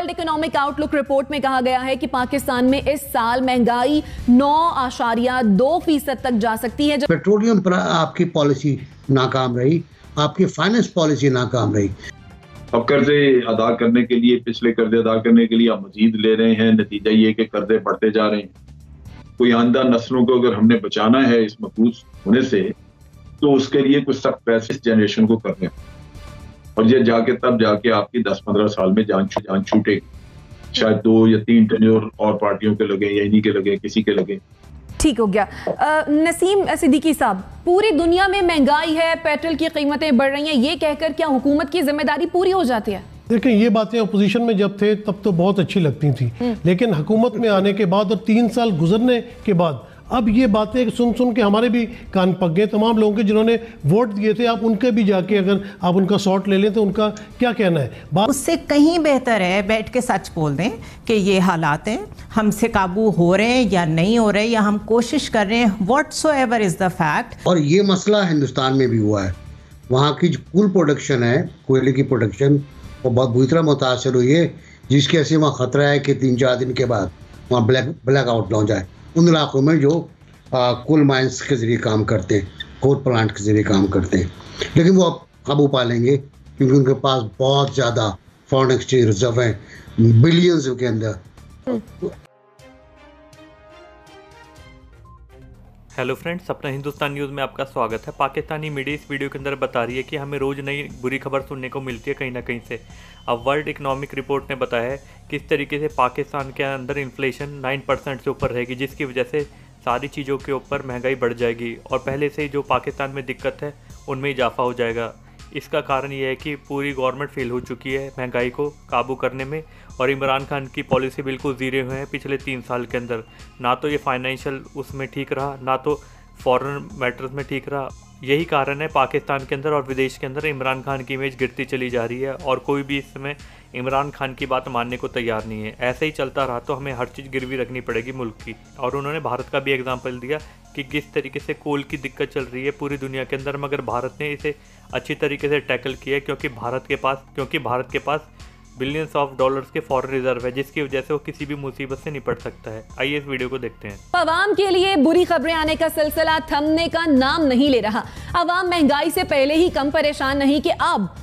World economic outlook report में कहा गया है कि पाकिस्तान में इस साल महँगाई नौ आशारिया दो फ़ीसद तक जा सकती है पेट्रोलियम पर आपकी पॉलिसी नाकाम रही आपकी फाइनेंस पॉलिसी नाकाम रही। अब कर्जे अदा करने के लिए पिछले कर्जे अदा करने के लिए आप मजीद ले रहे हैं। नतीजा ये कि कर्जे बढ़ते जा रहे हैं। कोई आंदा नस्लों को अगर हमने बचाना है इस महफूज होने से तो उसके लिए कुछ सख्त पैसे जनरेशन को करने और ये जाके तब जाके आपकी दस पंद्रह साल में जान जान छूटेगी शायद दो या तीन टेन्योर और पार्टियों के लगे या इन्हीं के लगे किसी के लगे। ठीक हो गया। आ, नसीम सिद्दीकी साहब पूरी दुनिया में महँगाई है पेट्रोल की कीमतें बढ़ रही हैं ये कहकर क्या हुकूमत की ज़िम्मेदारी पूरी हो जाती है? देखिए ये बातें अपोजिशन में जब थे तब तो बहुत अच्छी लगती थी। लेकिन हुकूमत में आने के बाद और तीन साल गुजरने के बाद अब ये बातें सुन सुन के हमारे भी कान पक गए तमाम लोगों के जिन्होंने वोट दिए थे। आप उनके भी जाके अगर आप उनका शॉट ले लें तो उनका क्या कहना है? बात उससे कहीं बेहतर है बैठ के सच बोल दें कि ये हालात हैं। हमसे काबू हो रहे हैं या नहीं हो रहे या हम कोशिश कर रहे हैं whatsoever is the fact और ये मसला हिंदुस्तान में भी हुआ है। वहाँ की जो कुल प्रोडक्शन है कोयले की प्रोडक्शन वो बहुत बुरी तरह मुतासर हुई है जिसके ऐसे वहाँ ख़तरा है कि तीन चार दिन के बाद वहाँ ब्लैक ब्लैक आउट ना हो जाए उन इलाकों में जो कोल माइंस के ज़रिए काम करते हैं कोल प्लांट के ज़रिए काम करते हैं। लेकिन वो अब काबू पा लेंगे, क्योंकि उनके पास बहुत ज़्यादा फॉरेन एक्सचेंज रिज़र्व हैं बिलियंस के अंदर। हेलो फ्रेंड्स अपना हिंदुस्तान न्यूज़ में आपका स्वागत है। पाकिस्तानी मीडिया इस वीडियो के अंदर बता रही है कि हमें रोज़ नई बुरी खबर सुनने को मिलती है कहीं ना कहीं से। अब वर्ल्ड इकोनॉमिक रिपोर्ट ने बताया है किस तरीके से पाकिस्तान के अंदर इन्फ्लेशन नाइन परसेंट से ऊपर रहेगी, जिसकी वजह से सारी चीज़ों के ऊपर महँगाई बढ़ जाएगी और पहले से ही जो पाकिस्तान में दिक्कत है, उनमें इजाफा हो जाएगा। इसका कारण यह है कि पूरी गवर्नमेंट फेल हो चुकी है महँगाई को काबू करने में और इमरान खान की पॉलिसी बिल्कुल ज़ीरे हुए हैं पिछले तीन साल के अंदर। ना तो ये फाइनेंशियल उसमें ठीक रहा, ना तो फॉरेन मैटर्स में ठीक रहा। यही कारण है पाकिस्तान के अंदर और विदेश के अंदर इमरान खान की इमेज गिरती चली जा रही है और कोई भी इस समय इमरान खान की बात मानने को तैयार नहीं है। ऐसे ही चलता रहा तो हमें हर चीज़ गिरवी रखनी पड़ेगी मुल्क की। और उन्होंने भारत का भी एग्ज़ाम्पल दिया कि किस तरीके से कोल की दिक्कत चल रही है पूरी दुनिया के अंदर, मगर भारत ने इसे अच्छी तरीके से टैकल किया क्योंकि भारत के पास, क्योंकि भारत के पास बिलियंस ऑफ़ डॉलर्स के फॉरेन रिज़र्व है, जिसकी वजह से वो किसी भी मुसीबत से निपट सकता है। आइए इस वीडियो को देखते हैं। आवाम के लिए बुरी खबरें आने का सिलसिला थमने का नाम नहीं ले रहा। आवाम महँगाई से पहले ही कम परेशान नहीं कि अब।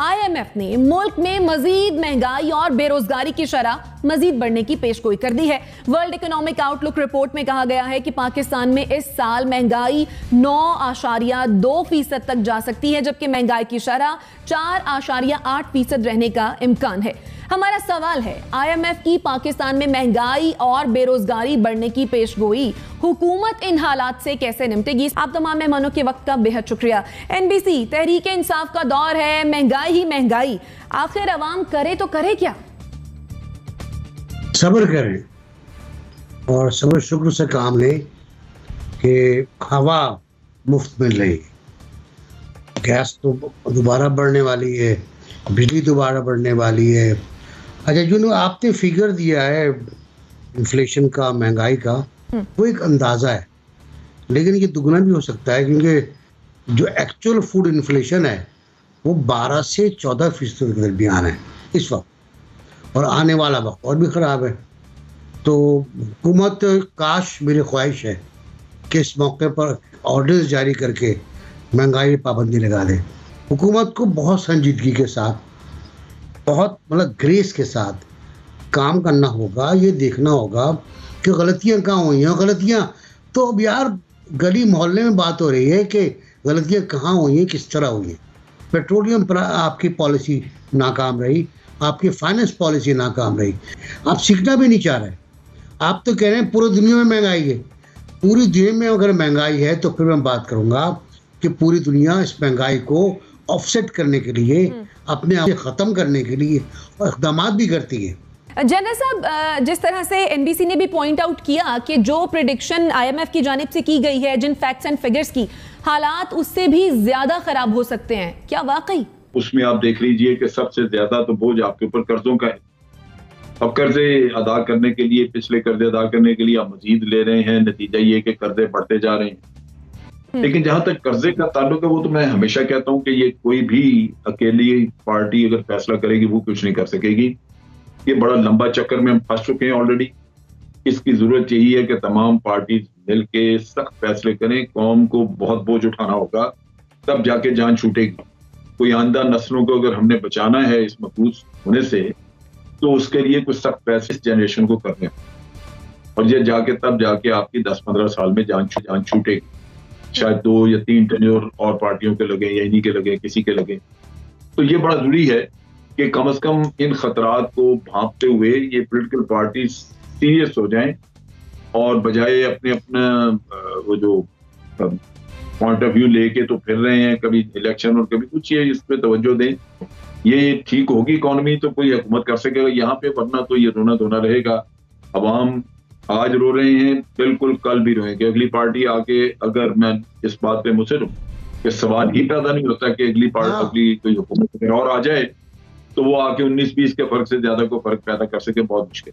आईएमएफ ने मुल्क में मजीद महँगाई और बेरोजगारी की शरह मजीद बढ़ने की पेशगोई कर दी है। वर्ल्ड इकोनॉमिक आउटलुक रिपोर्ट में कहा गया है कि पाकिस्तान में इस साल महँगाई नौ आशारिया दो फ़ीसद तक जा सकती है, जबकि महँगाई की शरह चार आशारिया आठ फ़ीसद रहने का इम्कान है। हमारा सवाल है आईएमएफ की पाकिस्तान में महँगाई और बेरोजगारी बढ़ने की पेशगोई, हुकूमत इन हालात से कैसे निपटेगी आप तमाम मेहमानों के वक्त का बेहद शुक्रिया। एनबीसी तहरीक इंसाफ का दौर है, महँगाई ही महँगाई। आखिर अवाम करे तो करे क्या? सब्र करें और सब्र शुक्र से काम लें कि हवा मुफ़्त मिल रही है। गैस तो दोबारा बढ़ने वाली है, बिजली दोबारा बढ़ने वाली है अच्छा जो आपने फिगर दिया है इन्फ्लेशन का महँगाई का हम्म। वो एक अंदाज़ा है। लेकिन ये दुगना भी हो सकता है क्योंकि जो एक्चुअल फ़ूड इन्फ्लेशन है वो 12 से 14 फ़ीसद के दरमियान है इस वक्त। और आने वाला वक्त और भी ख़राब है। तो हुकूमत काश मेरी ख्वाहिश है कि इस मौके पर ऑर्डर्स जारी करके महँगाई पाबंदी लगा दे। हुकूमत को बहुत संजीदगी के साथ बहुत मतलब ग्रेस के साथ काम करना होगा, ये देखना होगा कि गलतियाँ कहाँ हुई हैं। गलतियाँ तो अब यार गली मोहल्ले में बात हो रही है कि गलतियाँ कहाँ हुई हैं, किस तरह हुई हैं। पेट्रोलियम पर, आपकी पॉलिसी नाकाम रही, आपकी फाइनेंस पॉलिसी नाकाम रही। आप सीखना भी नहीं चाह रहे। आप तो कह रहे हैं पूरी दुनिया में महँगाई है। पूरी दुनिया में अगर महँगाई है तो फिर मैं बात करूँगा कि पूरी दुनिया इस महँगाई को ऑफसेट करने के लिए हम्म। अपने आप ख़त्म करने के लिए इकदाम भी करती है। जनरल साहब जिस तरह से एनबीसी ने भी पॉइंट आउट किया कि जो प्रिडिक्शन आईएमएफ की जानब से की गई है जिन फैक्ट्स एंड फिगर्स की हालात उससे भी ज़्यादा खराब हो सकते हैं। क्या वाकई? उसमें आप देख लीजिए कि सबसे ज़्यादा तो बोझ आपके ऊपर कर्जों का है। अब कर्जे अदा करने के लिए पिछले कर्जे अदा करने के लिए आप मजीद ले रहे हैं नतीजा ये कि कर्जे बढ़ते जा रहे हैं। लेकिन जहाँ तक कर्जे का ताल्लुक है, वो तो मैं हमेशा कहता हूँ कि ये कोई भी अकेली पार्टी अगर फैसला करेगी, वो कुछ नहीं कर सकेगी। ये बड़ा लंबा चक्कर में हम फंस चुके हैं ऑलरेडी इसकी ज़रूरत यही है कि तमाम पार्टी मिलके सख्त फैसले करें, कौम को बहुत बोझ उठाना होगा, तब जाके जान छूटेगी। कोई आंदा नस्लों को अगर हमने बचाना है इस मकबूज होने से तो उसके लिए कुछ सख्त फैसले जनरेशन को करने और ये जाके तब जाके आपकी दस पंद्रह साल में जान जान छूटेगी। शायद दो या तीन टेन्योर और पार्टियों के लगे, या इन्हीं के लगे, किसी के लगे। तो ये बड़ा ज़रूरी है कि कम अज कम इन खतरात को भांपते हुए ये पोलिटिकल पार्टी सीरियस हो जाएँ और बजाय अपने अपना वो जो पॉइंट ऑफ़ व्यू लेके तो फिर रहे हैं, कभी इलेक्शन और कभी कुछ ये इस पर तवज्जो दें। ये ठीक होगी इकोनॉमी तो कोई हुकूमत कर सकेगा यहाँ पे, वरना तो ये रोना धोना रहेगा। अवाम आज रो रहे हैं बिल्कुल कल भी रोएँगे अगली पार्टी आके अगर मैं इस बात पे मुझसे कि सवाल ही पैदा नहीं होता कि अगली पार्टी हाँ। अगली कोई हुकूमत और आ जाए तो वो आके उन्नीस बीस के फ़र्क से ज़्यादा को फ़र्क पैदा कर सके बहुत मुश्किल।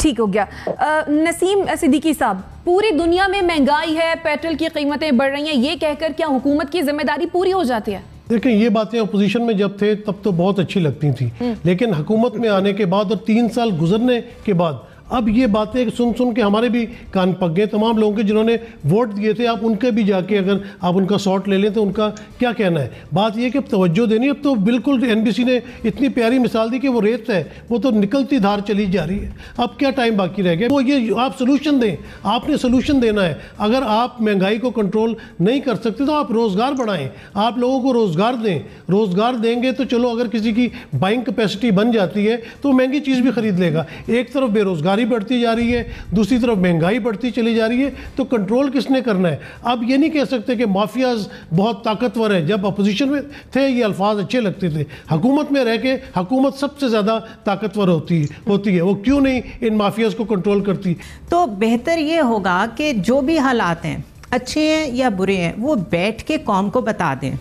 ठीक हो गया। अ, नसीम सिद्दीकी साहब पूरी दुनिया में महँगाई है पेट्रोल की कीमतें बढ़ रही हैं ये कहकर क्या हुकूमत की ज़िम्मेदारी पूरी हो जाती है? देखिए ये बातें अपोजिशन में जब थे तब तो बहुत अच्छी लगती थी। लेकिन हुकूमत में आने के बाद और तीन साल गुजरने के बाद अब ये बातें सुन सुन के हमारे भी कान पक गए। तमाम लोगों के जिन्होंने वोट दिए थे, आप उनके भी जाके अगर आप उनका शॉट ले लें तो उनका क्या कहना है? बात ये कि अब तवज्जो देनी अब तो बिल्कुल एनबीसी ने इतनी प्यारी मिसाल दी कि वो रेत है, वो तो निकलती धार चली जा रही है। अब क्या टाइम बाकी रह गया? वो ये आप सोल्यूशन दें, आपने सोल्यूशन देना है। अगर आप महँगाई को कंट्रोल नहीं कर सकते तो आप रोज़गार बढ़ाएँ। आप लोगों को रोज़गार दें। रोज़गार देंगे तो चलो अगर किसी की बाइंग कैपेसिटी बन जाती है तो महँगी चीज़ भी खरीद लेगा। एक तरफ़ बेरोज़गारी बढ़ती जा रही है, दूसरी तरफ़ महँगाई बढ़ती चली जा रही है तो कंट्रोल किसने करना है? अब ये नहीं कह सकते कि माफियाज बहुत ताकतवर है, जब अपोजिशन में थे, ये अल्फाज अच्छे लगते थे। हुकूमत में रह के हुकूमत सबसे ज़्यादा ताकतवर होती होती है। वो क्यों नहीं इन माफियाज को कंट्रोल करती? तो बेहतर ये होगा कि जो भी हालात हैं, अच्छे हैं या बुरे हैं, वो बैठ के कौम को बता दें।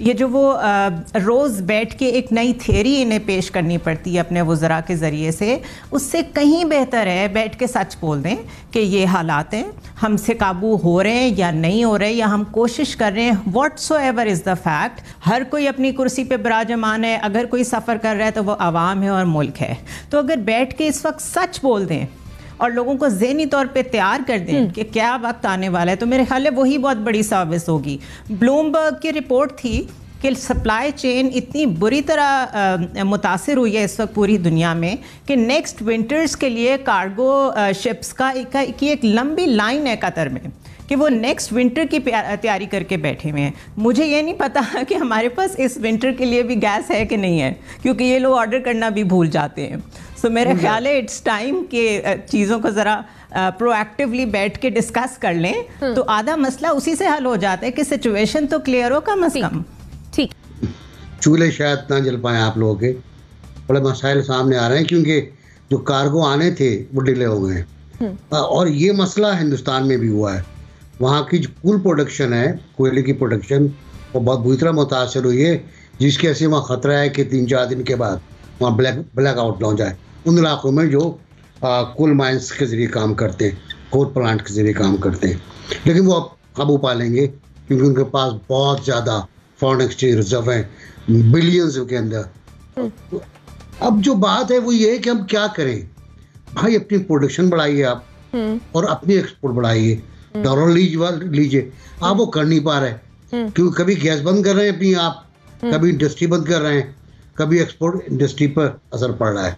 ये जो वो रोज़ बैठ के एक नई थेरी इन्हें पेश करनी पड़ती है अपने वज़रा के ज़रिए से, उससे कहीं बेहतर है, बैठ के सच बोल दें कि ये हालात हैं, हमसे काबू हो रहे हैं या नहीं हो रहे या हम कोशिश कर रहे हैं whatsoever is the fact हर कोई अपनी कुर्सी पे बिराजमान है, अगर कोई सफ़र कर रहा है तो वो आवाम है और मुल्क है। तो अगर बैठ के इस वक्त सच बोल दें और लोगों को जहनी तौर पर तैयार कर दें कि क्या वक्त आने वाला है। तो मेरे ख्याल है वही बहुत बड़ी सर्विस होगी। ब्लूमबर्ग की रिपोर्ट थी कि सप्लाई चेन इतनी बुरी तरह मुतासर हुई है इस वक्त पूरी दुनिया में कि नेक्स्ट विंटर्स के लिए कार्गो शिप्स का एक, की एक लंबी लाइन है कतर में कि वो नेक्स्ट विंटर की तैयारी करके बैठे हुए हैं। मुझे ये नहीं पता कि हमारे पास इस विंटर के लिए भी गैस है कि नहीं है क्योंकि ये लोग ऑर्डर करना भी भूल जाते हैं। सो मेरा ख्याल है इट्स टाइम कि चीज़ों को ज़रा प्रोएक्टिवली बैठ के डिस्कस कर लें। तो आधा मसला उसी से हल हो जाता है कि सिचुएशन तो क्लियर हो कम अज़ कम। ठीक। चूल्हे शायद ना जल पाए आप लोगों के। बड़े मसाइल सामने आ रहे हैं क्योंकि जो कार्गो आने थे वो डिले हो गए। हैं और ये मसला हिंदुस्तान में भी हुआ है। वहाँ की जो कुल प्रोडक्शन है कोयले की प्रोडक्शन वो बहुत बुरी तरह मुतासर हुई है जिसके ऐसे वहाँ खतरा है कि तीन चार दिन के बाद वहाँ ब्लैक ब्लैक आउट ना हो जाए। उन इलाकों में जो कोल माइंस के ज़रिए काम करते हैं कोल प्लांट के ज़रिए काम करते हैं। लेकिन वो अब काबू पा लेंगे क्योंकि उनके पास बहुत ज़्यादा फॉरेन एक्सचेंज रिज़र्व हैं बिलियंस के अंदर। अब जो बात है वो ये है कि हम क्या करें? भाई, अपनी प्रोडक्शन बढ़ाइए आप। और अपनी एक्सपोर्ट बढ़ाइए। डॉलर लीज लीजिए। आप वो कर नहीं पा रहे। क्योंकि कभी गैस बंद कर रहे हैं अपनी आप, कभी इंडस्ट्री बंद कर रहे हैं, कभी एक्सपोर्ट इंडस्ट्री पर असर पड़ रहा है।